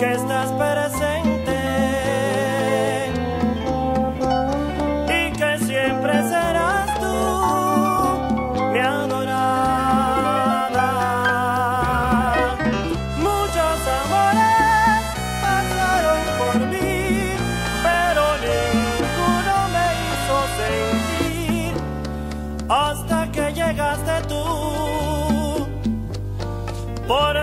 que estás presente y que siempre serás tú mi adorada. Muchos amores pasaron por mí, pero ninguno me hizo sentir hasta que llegaste tú. Por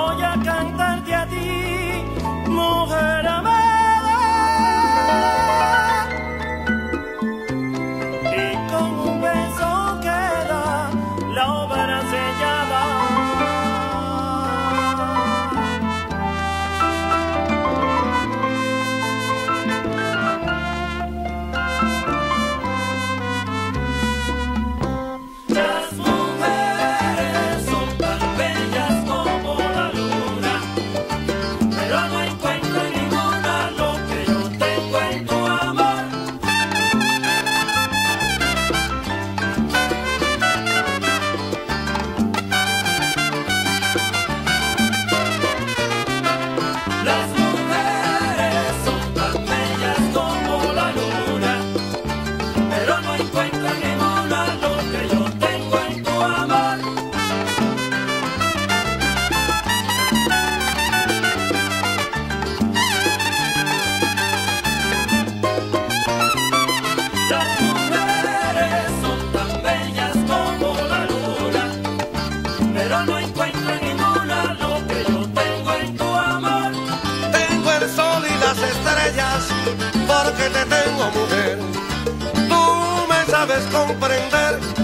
voy a cantar.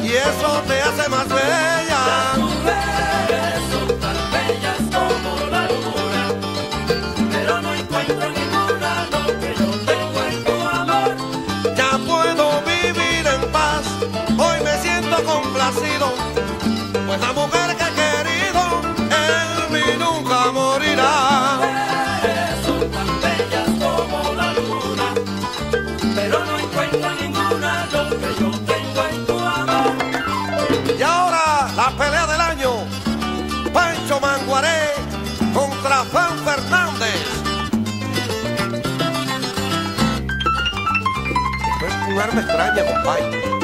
y eso te hace más bella. Las mujeres son tan bellas como la luna, pero no encuentro ninguna lo que yo tengo en tu amor. Ya puedo vivir en paz, hoy me siento complacido, pues la mujer que he querido, él mi nunca morir. no arma extraña, compadre.